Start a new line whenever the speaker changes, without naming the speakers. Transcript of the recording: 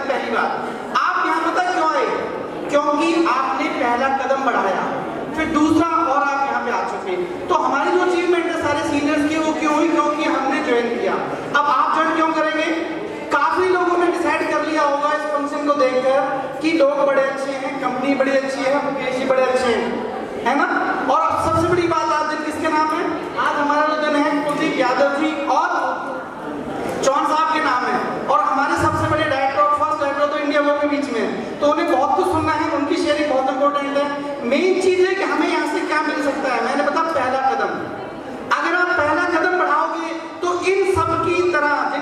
पहली बात, आप यहाँ पता क्यों आए? क्योंकि आपने पहला कदम बढ़ाया, फिर दूसरा और आप यहाँ पे आ चुके। तो हमारी जो अचीवमेंट है, सारे सीनियर्स की, वो क्यों हुई क्योंकि हमने ज्वाइन किया। अब आप ज्वाइन क्यों करेंगे? काफ़ी लोगों ने डिसाइड कर लिया होगा इस फ़ंक्शन को देखकर कि लोग बड़े अच्छे हैं कंपनी बड़ी अच्छी है बड़े 따라